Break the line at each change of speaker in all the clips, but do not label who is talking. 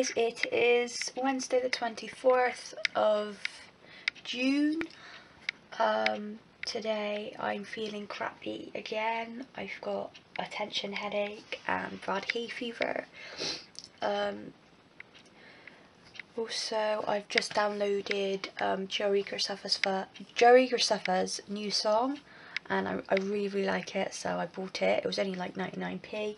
It is Wednesday the 24th of June. Um, today I'm feeling crappy again. I've got a tension headache and bad hay fever. Um, also, I've just downloaded um, Joey Graceffa's, Joey Graceffa's new song and I, I really really like it so I bought it. It was only like 99p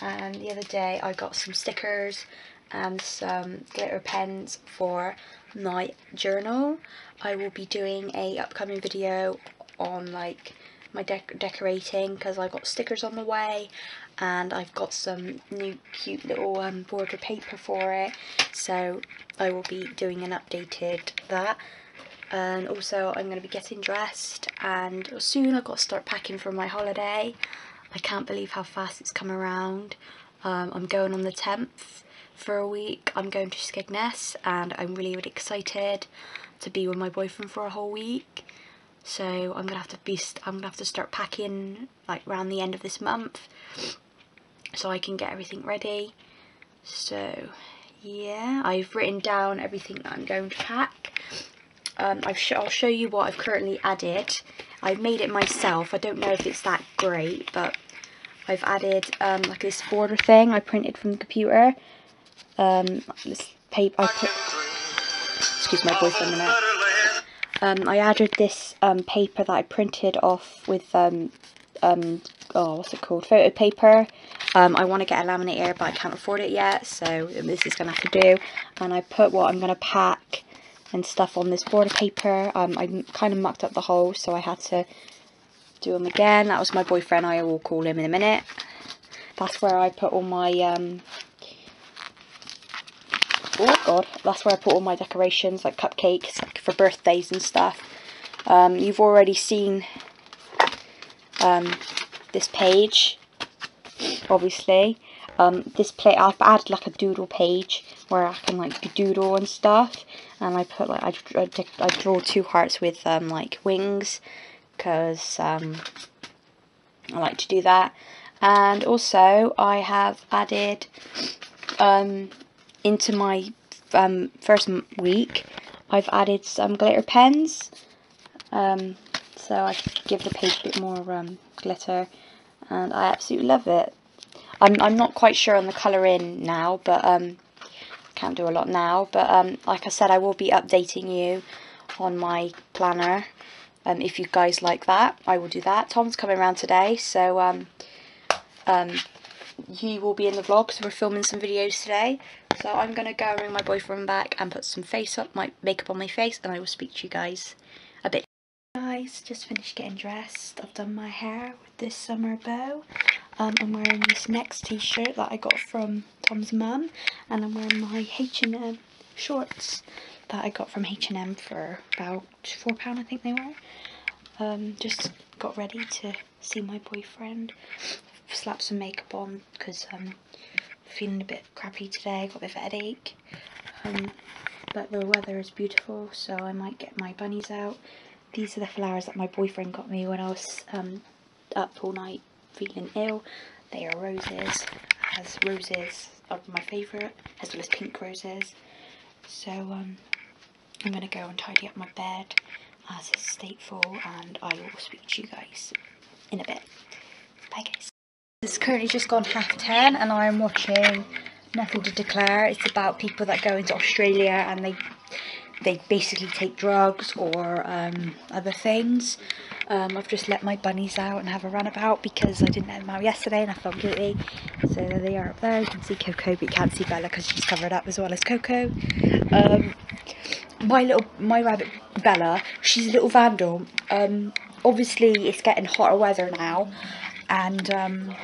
and the other day I got some stickers and some glitter pens for my journal. I will be doing a upcoming video on like my dec decorating because I got stickers on the way and I've got some new cute little um, border paper for it so I will be doing an updated that and also I'm going to be getting dressed and soon I've got to start packing for my holiday I can't believe how fast it's come around um, I'm going on the 10th for a week. I'm going to Skegness and I'm really, really excited to be with my boyfriend for a whole week. So I'm gonna have to be, I'm gonna have to start packing like around the end of this month so I can get everything ready. So yeah, I've written down everything that I'm going to pack. Um, i will show you what I've currently added. I've made it myself. I don't know if it's that great, but I've added um, like this border thing I printed from the computer um, this paper. I put, excuse my voice a minute. Um, I added this um, paper that I printed off with um, um, oh what's it called photo paper. Um, I want to get a laminate laminator but I can't afford it yet so this is gonna have to do. And I put what I'm gonna pack and stuff on this border paper. Um, I kind of mucked up the holes so I had to do them again. That was my boyfriend. I will call him in a minute. That's where I put all my um, oh god, that's where I put all my decorations, like cupcakes like for birthdays and stuff. Um, you've already seen um, this page, obviously. Um, this plate, I've added like a doodle page where I can like doodle and stuff. And I put like, I, I, I draw two hearts with um, like wings because um, I like to do that. And also I have added um, into my um, first week, I've added some glitter pens. Um, so I give the page a bit more glitter. And I absolutely love it. I'm, I'm not quite sure on the colouring now, but um, can't do a lot now. But um, like I said, I will be updating you on my planner. Um, if you guys like that, I will do that. Tom's coming around today, so um, um, he will be in the vlog because we're filming some videos today. So I'm going to go and bring my boyfriend back and put some face up, my makeup on my face, and I will speak to you guys a bit. Guys, just finished getting dressed. I've done my hair with this summer bow. Um, I'm wearing this next t-shirt that I got from Tom's mum, and I'm wearing my H&M shorts that I got from H&M for about £4 I think they were. Um, just got ready to see my boyfriend slapped some makeup on because I'm um, feeling a bit crappy today, got a bit of a headache. Um, but the weather is beautiful, so I might get my bunnies out. These are the flowers that my boyfriend got me when I was um, up all night feeling ill. They are roses, as roses are my favourite, as well as pink roses. So um, I'm going to go and tidy up my bed as is stateful and I will speak to you guys in a bit. Bye guys. It's currently just gone half ten and I'm watching Nothing to Declare. It's about people that go into Australia and they they basically take drugs or um, other things. Um, I've just let my bunnies out and have a run about because I didn't let them out yesterday and I felt guilty. So there they are up there. You can see Coco, but you can't see Bella because she's covered up as well as Coco. Um, my little, my rabbit Bella, she's a little vandal. Um, obviously, it's getting hotter weather now and um,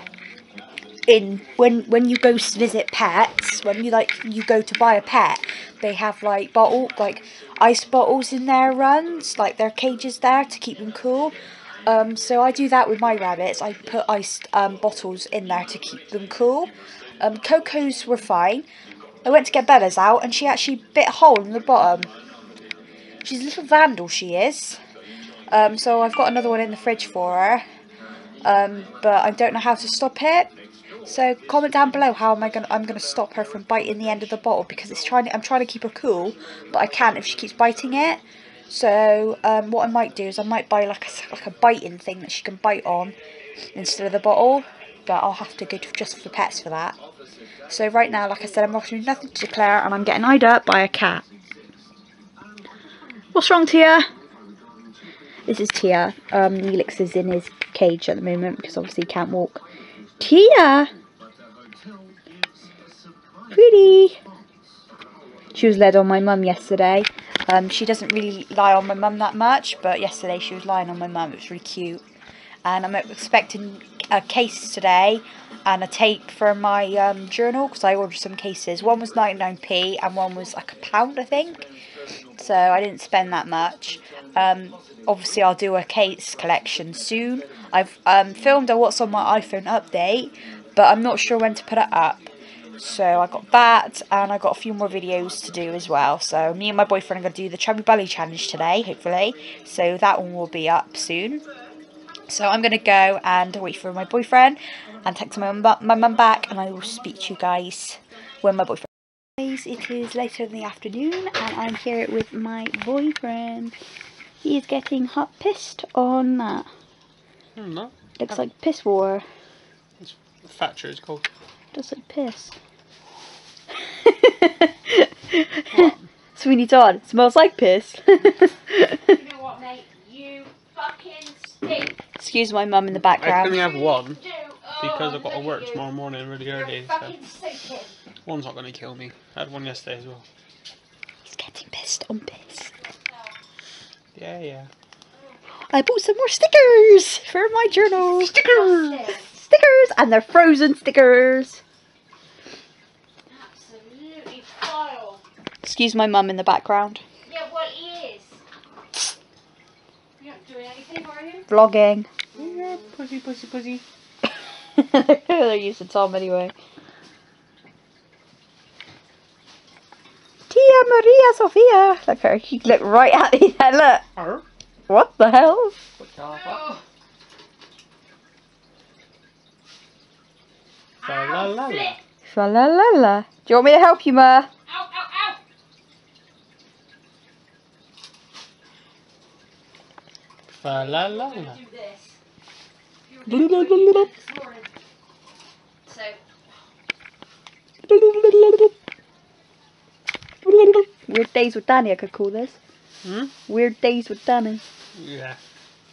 in when when you go visit pets, when you like you go to buy a pet, they have like bottle like ice bottles in their runs, like their cages there to keep them cool. Um, so I do that with my rabbits. I put iced um, bottles in there to keep them cool. Um, Coco's were fine. I went to get Bella's out and she actually bit a hole in the bottom. She's a little vandal, she is. Um, so I've got another one in the fridge for her um, but I don't know how to stop it. So comment down below how am I gonna I'm gonna stop her from biting the end of the bottle because it's trying I'm trying to keep her cool, but I can't if she keeps biting it. So um, what I might do is I might buy like a like a biting thing that she can bite on instead of the bottle, but I'll have to go to just for pets for that. So right now, like I said, I'm offering nothing to declare, and I'm getting eyed up by a cat. What's wrong, Tia? This is Tia. Um, Neelix is in his cage at the moment because obviously he can't walk. Tia! Pretty! She was led on my mum yesterday. Um, she doesn't really lie on my mum that much, but yesterday she was lying on my mum. It was really cute. And I'm expecting a case today and a tape for my um, journal because I ordered some cases. One was 99p and one was like a pound, I think. So I didn't spend that much. Um, obviously, I'll do a Kate's collection soon. I've um, filmed a what's on my iPhone update, but I'm not sure when to put it up. So I got that, and I got a few more videos to do as well. So me and my boyfriend are going to do the Chubby Belly Challenge today, hopefully. So that one will be up soon. So I'm going to go and wait for my boyfriend and text my mum, my mum back, and I will speak to you guys when my boyfriend. Guys, it is later in the afternoon, and I'm here with my boyfriend. He is getting hot pissed on that.
Hmm, no.
Looks like piss war.
Thatcher is called.
Does like piss. Sweeney Todd smells like piss.
You know what, mate? You fucking stink.
Excuse my mum in the background.
I can
background.
only have one
Do.
Because
Oh,
I've got to work tomorrow morning really early. So one's not going to kill me. I had one yesterday as well.
He's getting pissed on piss.
Yeah, yeah.
I bought some more stickers for my journal. Stickers! Stickers! And they're frozen stickers.
Absolutely vile.
Excuse my mum in the background.
Yeah, well, he is. You're not doing anything, are you?
Vlogging.
Yeah, pussy, pussy, pussy.
They're used to Tom anyway. Tia Maria Sofia. Look at her. You look right at me there. Look.
Arr.
What the hell?
La la la.
Do you want me to help you, Ma?
Ow, ow, ow.
Fa la la
I'm
la.
So,
Weird days with Danny, I could call this.
Hmm?
Weird days with Danny.
Yeah.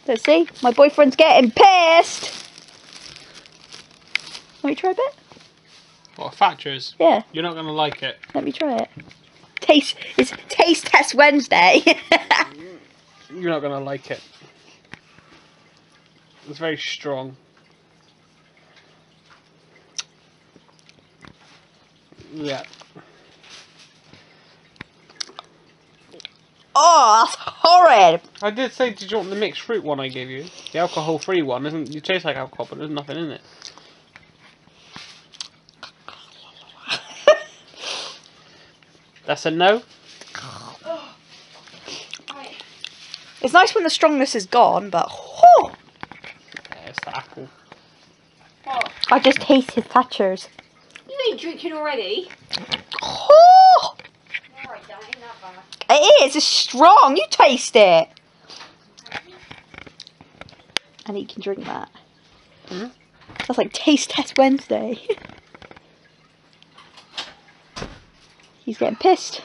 Let's see. My boyfriend's getting pissed. Let me try a bit.
What, Thatcher's?
Yeah,
You're not going to like it.
let me try it. Taste. It's Taste Test Wednesday.
You're not going to like it. It's very strong. Yeah.
oh, that's horrid.
I did say, did you want the mixed fruit one I gave you? The alcohol-free one, isn't? You taste like alcohol, but there's nothing in it. That's a no.
It's nice when the strongness is gone, but oh,
Yeah, it's the apple.
I just tasted Thatcher's.
You drinking already.
Oh,
Alright, that ain't that bad.
it is. It's strong. You taste it. And he can drink that.
Mhm.
That's like Taste Test Wednesday. He's getting pissed.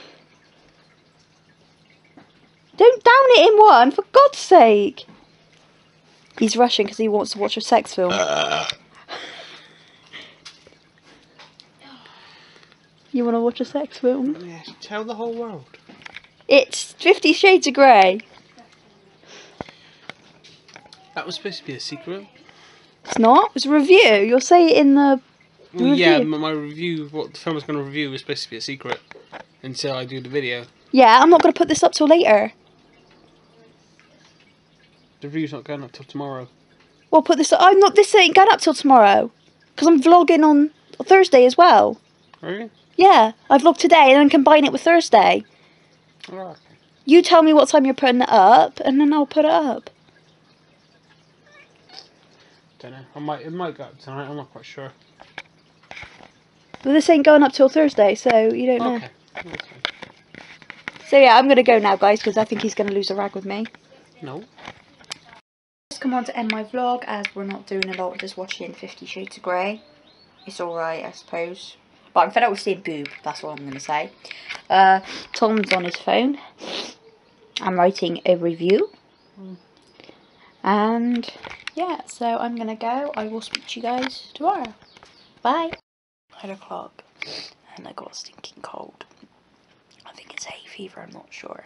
Don't down it in one, for God's sake. He's rushing because he wants to watch a sex film. You want to watch a sex film?
Yeah, tell the whole world.
It's Fifty Shades of Grey.
That was supposed to be a secret.
It's not. It's a review. You'll say it in the.
Well, yeah,
Review.
m- my review, what the film was going to review, was supposed to be a secret until I do the video.
Yeah, I'm not going to put this up till later.
The review's not going up till tomorrow.
Well, put this. I'm not. This ain't going up till tomorrow, because I'm vlogging on Thursday as well.
Really?
Yeah, I vlog today and then combine it with Thursday.
Okay.
You tell me what time you're putting it up, and then I'll put it up.
Don't know. I might. It might go up tonight. I'm not quite sure.
But this ain't going up till Thursday, so you don't know.
Okay. That's.
So yeah, I'm gonna go now, guys, because I think he's gonna lose a rag with me.
No.
Just come on to end my vlog, as we're not doing a lot, just watching Fifty Shades of Grey. It's alright, I suppose. But I'm fed up with seeing boob, that's what I'm gonna say. Uh, Tom's on his phone. I'm writing a review. And yeah, so I'm gonna go. I will speak to you guys tomorrow. Bye. Nine o'clock, and I got a stinking cold. I think it's hay fever. I'm not sure.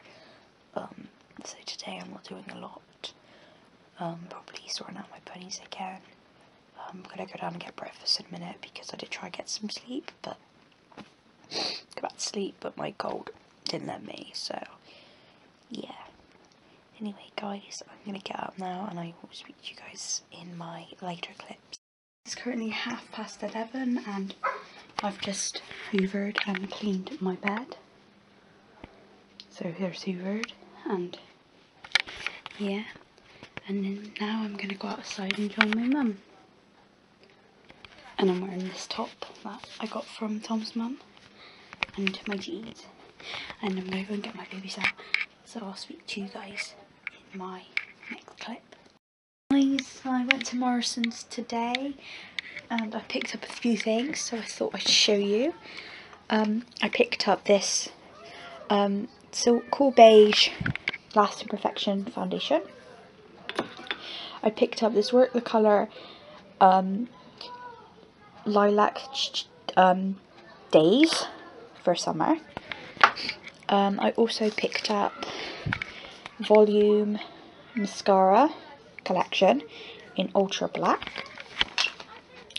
Um, so today I'm not doing a lot. Um, probably sorting out my ponies again. I'm gonna go down and get breakfast in a minute because I did try to get some sleep, but go back to sleep, but my cold didn't let me. So yeah. Anyway, guys, I'm gonna get up now, and I will speak to you guys in my later clips. It's currently half past eleven, and I've just hoovered and cleaned my bed. So here's hoovered, and yeah, and then now I'm gonna go outside and join my mum. And I'm wearing this top that I got from Tom's mum, and my jeans. And I'm gonna go and get my babies out. So I'll speak to you guys in my next clip. Guys, I went to Morrison's today and I picked up a few things, so I thought I'd show you. Um, I picked up this um, so cool beige Lasting Perfection foundation. I picked up this work the colour um, lilac um, days for summer. Um, I also picked up volume mascara collection in ultra black.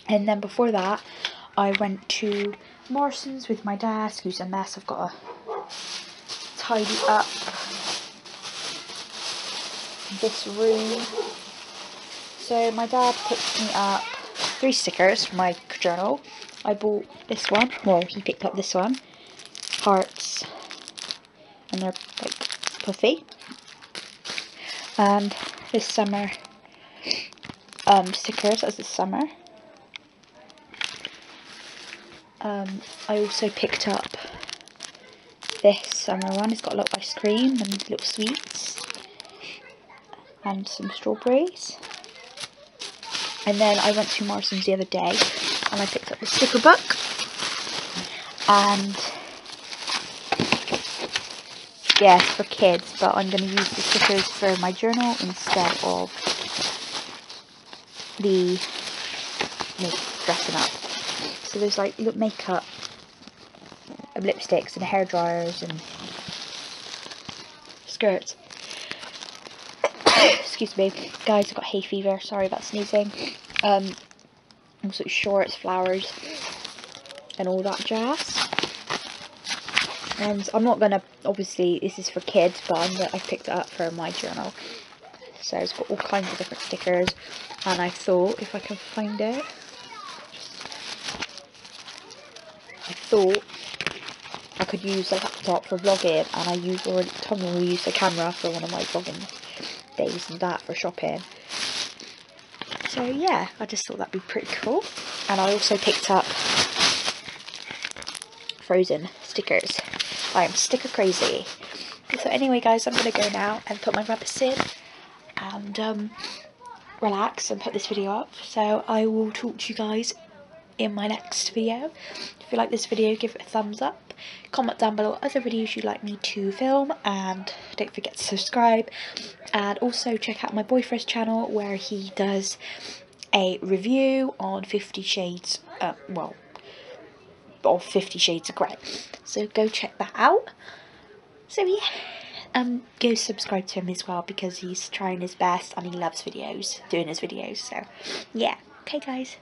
And then before that, I went to Morrison's with my desk, who's a mess. I've got to tidy up this room. So my dad picked me up three stickers for my journal. I bought this one, well he picked up this one, hearts, and they're like puffy. And this summer um, stickers as this summer. Um, I also picked up this summer one. It's got a lot of ice cream and little sweets and some strawberries. And then I went to Morrison's the other day and I picked up the sticker book and it's for kids, but I'm going to use the stickers for my journal instead of the make dressing up. So there's like look makeup, lipsticks and hair dryers and skirts. Excuse me, guys. I've got hay fever. Sorry about sneezing. Um, also shorts, flowers, and all that jazz. And I'm not gonna obviously this is for kids, but I'm I picked it up for my journal. So it's got all kinds of different stickers, and I thought if I can find it, I thought I could use the laptop for vlogging, and I use already Tom will use the camera for one of my vlogging days and that for shopping. So yeah, I just thought that'd be pretty cool. And I also picked up Frozen stickers. I am sticker crazy. So anyway guys, I'm going to go now and put my rabbits in and um, relax and put this video up. So I will talk to you guys in my next video. If you like this video, give it a thumbs up. Comment down below other videos you'd like me to film and don't forget to subscribe. And also check out my boyfriend's channel where he does a review on Fifty Shades, uh, well, of Fifty Shades of Grey. So go check that out. So yeah, um, go subscribe to him as well because he's trying his best and he loves videos, doing his videos. So yeah, okay guys.